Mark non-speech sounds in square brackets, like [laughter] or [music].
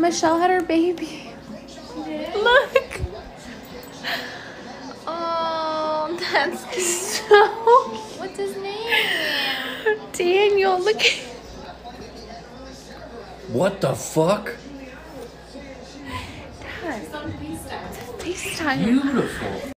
Michelle had her baby. Look. Oh, that's [laughs] So what's his name? Daniel, look. What the fuck? Dad, FaceTime. Beautiful.